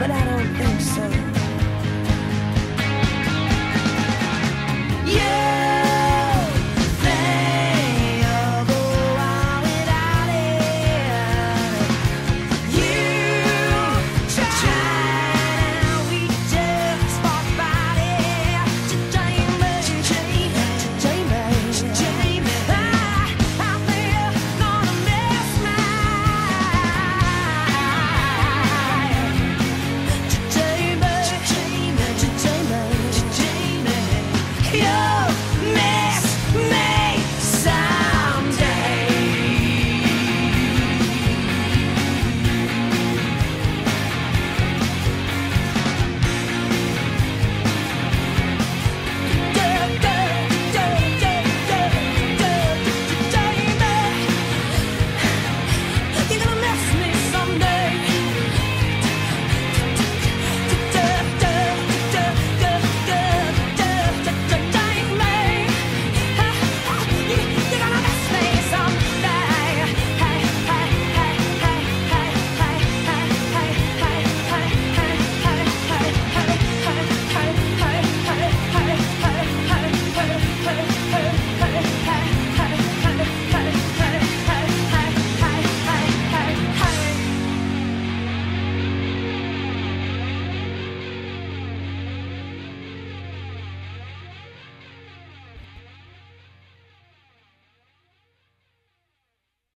Yeah.